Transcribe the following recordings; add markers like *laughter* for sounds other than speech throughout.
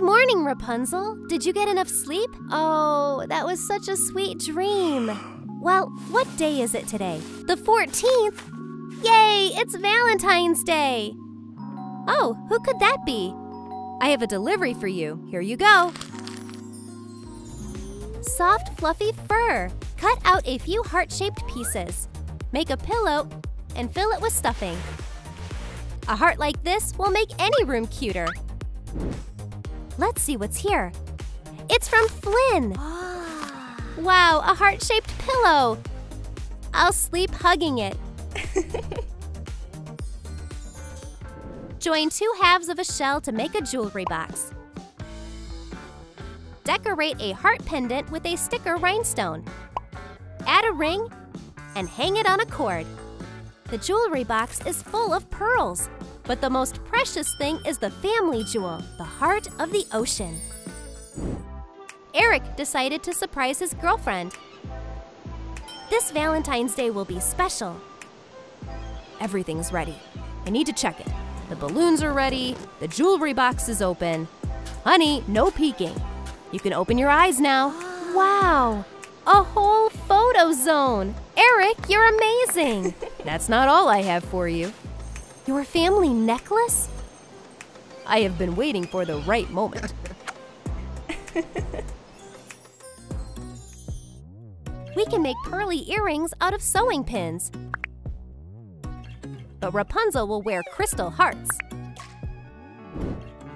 Good morning, Rapunzel. Did you get enough sleep? Oh, that was such a sweet dream. Well, what day is it today? The 14th? Yay, it's Valentine's Day. Oh, who could that be? I have a delivery for you. Here you go. Soft, fluffy fur. Cut out a few heart shaped pieces. Make a pillow and fill it with stuffing. A heart like this will make any room cuter. Let's see what's here. It's from Flynn. Ah. Wow, a heart shaped pillow. I'll sleep hugging it. *laughs* Join two halves of a shell to make a jewelry box. Decorate a heart pendant with a sticker rhinestone. Add a ring and hang it on a cord. The jewelry box is full of pearls, but the most precious thing is the family jewel, the heart of the ocean. Eric decided to surprise his girlfriend. This Valentine's Day will be special. Everything's ready. I need to check it. The balloons are ready, the jewelry box is open. Honey, no peeking. You can open your eyes now. Wow, a whole photo zone. Eric, you're amazing. *laughs* That's not all I have for you. Your family necklace? I have been waiting for the right moment. *laughs* we can make pearly earrings out of sewing pins. But Rapunzel will wear crystal hearts.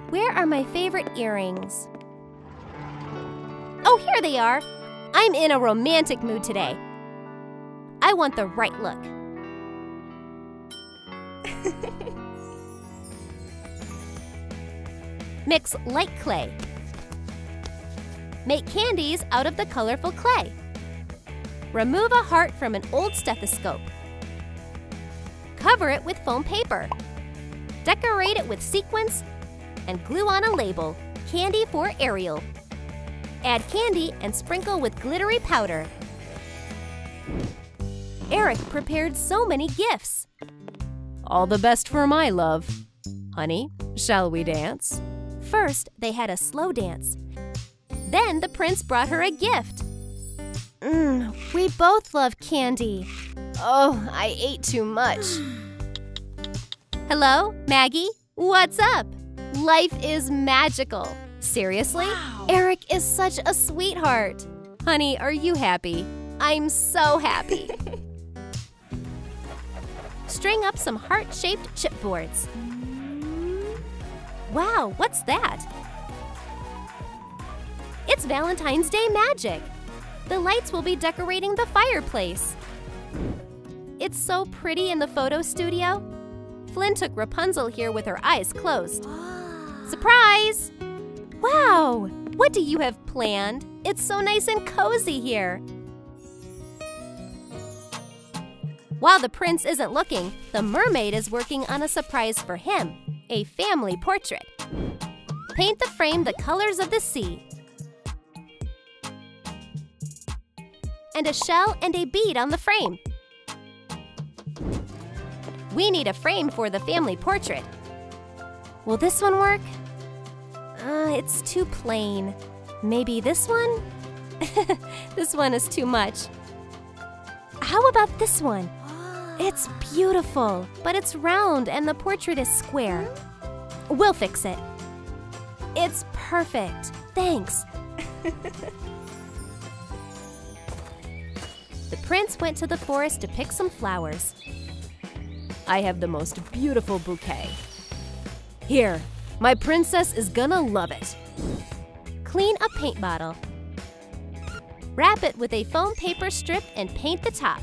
Where are my favorite earrings? Oh, here they are! I'm in a romantic mood today. I want the right look. *laughs* Mix light clay. Make candies out of the colorful clay. Remove a heart from an old stethoscope. Cover it with foam paper. Decorate it with sequins and glue on a label, Candy for Ariel. Add candy and sprinkle with glittery powder. Eric prepared so many gifts. All the best for my love. Honey, shall we dance? First, they had a slow dance. Then the prince brought her a gift. Mmm, we both love candy. Oh, I ate too much. *gasps* Hello, Maggie? What's up? Life is magical. Seriously? Wow. Eric is such a sweetheart. Honey, are you happy? I'm so happy. *laughs* String up some heart shaped chipboards. Wow, what's that? It's Valentine's Day magic. The lights will be decorating the fireplace. It's so pretty in the photo studio. Flynn took Rapunzel here with her eyes closed. *gasps* Surprise! Wow! What do you have planned? It's so nice and cozy here. While the prince isn't looking, the mermaid is working on a surprise for him a family portrait. Paint the frame the colors of the sea. And a shell and a bead on the frame. We need a frame for the family portrait. Will this one work? Uh, it's too plain. Maybe this one? *laughs* this one is too much. How about this one? It's beautiful, but it's round and the portrait is square. We'll fix it. It's perfect. Thanks. *laughs* the prince went to the forest to pick some flowers. I have the most beautiful bouquet. Here, my princess is gonna love it. Clean a paint bottle. Wrap it with a foam paper strip and paint the top.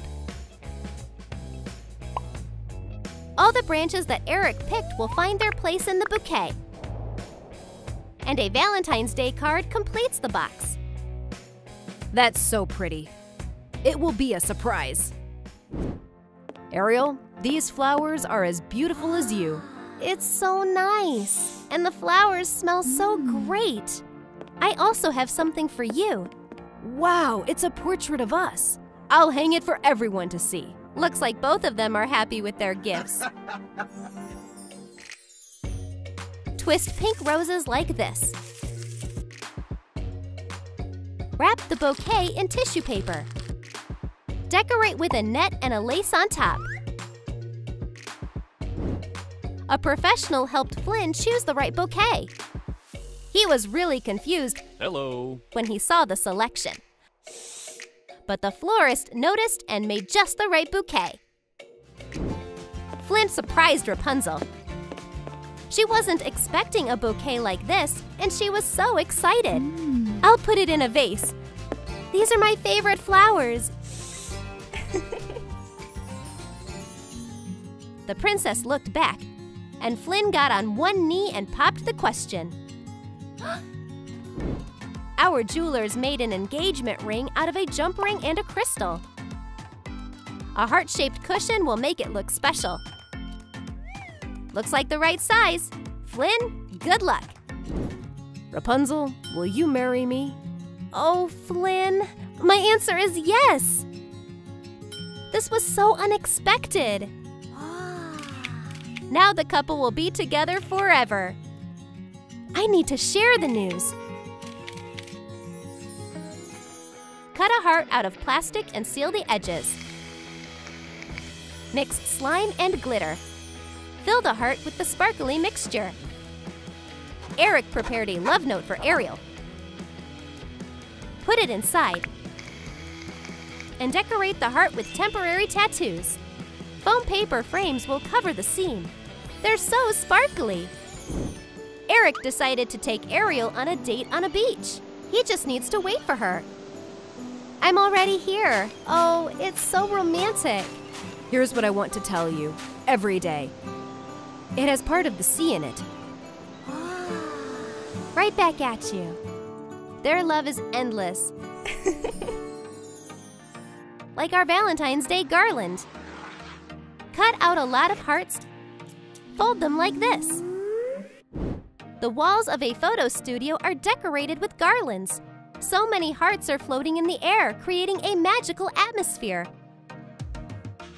All the branches that Eric picked will find their place in the bouquet. And a Valentine's Day card completes the box. That's so pretty. It will be a surprise. Ariel, these flowers are as beautiful as you. It's so nice. And the flowers smell so great. I also have something for you. Wow, it's a portrait of us. I'll hang it for everyone to see. Looks like both of them are happy with their gifts. *laughs* Twist pink roses like this. Wrap the bouquet in tissue paper. Decorate with a net and a lace on top. A professional helped Flynn choose the right bouquet. He was really confused Hello. when he saw the selection. But the florist noticed and made just the right bouquet. Flynn surprised Rapunzel. She wasn't expecting a bouquet like this, and she was so excited. Hmm. I'll put it in a vase. These are my favorite flowers. *laughs* the princess looked back, and Flynn got on one knee and popped the question. *gasps* *gasps* *gasps* Our jewelers made an engagement ring out of a jump ring and a crystal. A heart shaped cushion will make it look special. Looks like the right size. Flynn, good luck. Rapunzel, will you marry me? Oh, Flynn, my answer is yes. This was so unexpected. Ah. Now the couple will be together forever. I need to share the news. Cut a heart out of plastic and seal the edges. Mix slime and glitter. Fill the heart with the sparkly mixture. Eric prepared a love note for Ariel. Put it inside. And decorate the heart with temporary tattoos. Foam paper frames will cover the seam. They're so sparkly. Eric decided to take Ariel on a date on a beach. He just needs to wait for her. I'm already here. Oh, it's so romantic. Here's what I want to tell you every day. It has part of the sea in it. *gasps* right back at you. Their love is endless. *laughs* like our Valentine's Day garland. Cut out a lot of hearts, fold them like this. The walls of a photo studio are decorated with garlands. So many hearts are floating in the air, creating a magical atmosphere.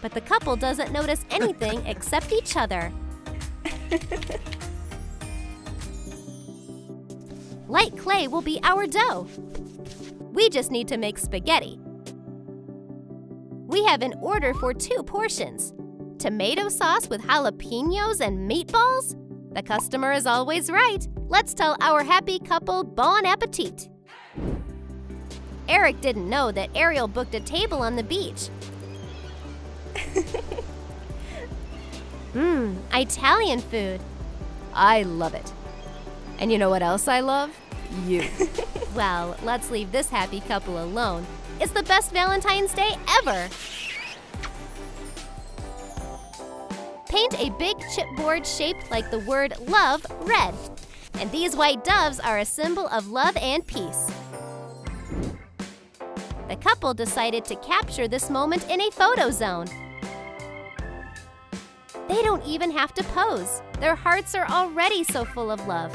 But the couple doesn't notice *laughs* anything except each other. Light clay will be our dough. We just need to make spaghetti. We have an order for two portions tomato sauce with jalapenos and meatballs? The customer is always right. Let's tell our happy couple bon appetit. Eric didn't know that Ariel booked a table on the beach. Mmm, *laughs* Italian food. I love it. And you know what else I love? You. *laughs* well, let's leave this happy couple alone. It's the best Valentine's Day ever! Paint a big chipboard shaped like the word love red. And these white doves are a symbol of love and peace. The couple decided to capture this moment in a photo zone. They don't even have to pose. Their hearts are already so full of love.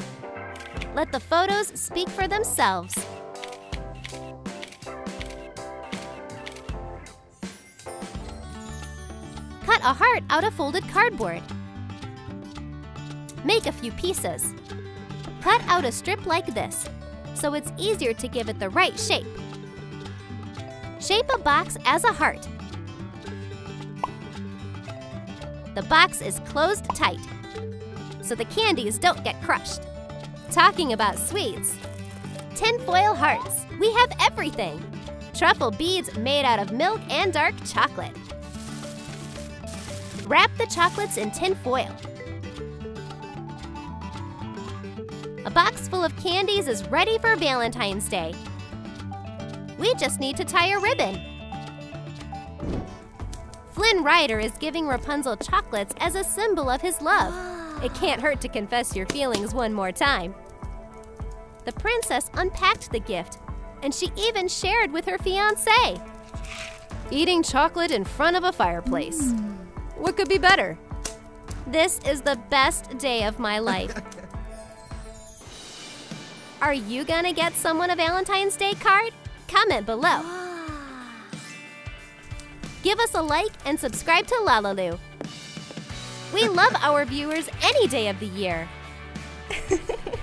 Let the photos speak for themselves. Cut a heart out of folded cardboard. Make a few pieces. Cut out a strip like this, so it's easier to give it the right shape. Shape a box as a heart. The box is closed tight, so the candies don't get crushed. Talking about sweets, tinfoil hearts. We have everything. Truffle beads made out of milk and dark chocolate. Wrap the chocolates in tin foil. A box full of candies is ready for Valentine's Day. We just need to tie a ribbon. Flynn Rider is giving Rapunzel chocolates as a symbol of his love. It can't hurt to confess your feelings one more time. The princess unpacked the gift, and she even shared with her fiancé. Eating chocolate in front of a fireplace. Mm. What could be better? This is the best day of my life. *laughs* Are you gonna get someone a Valentine's Day card? Comment below. Give us a like and subscribe to LaLiLu. We love our viewers any day of the year. *laughs*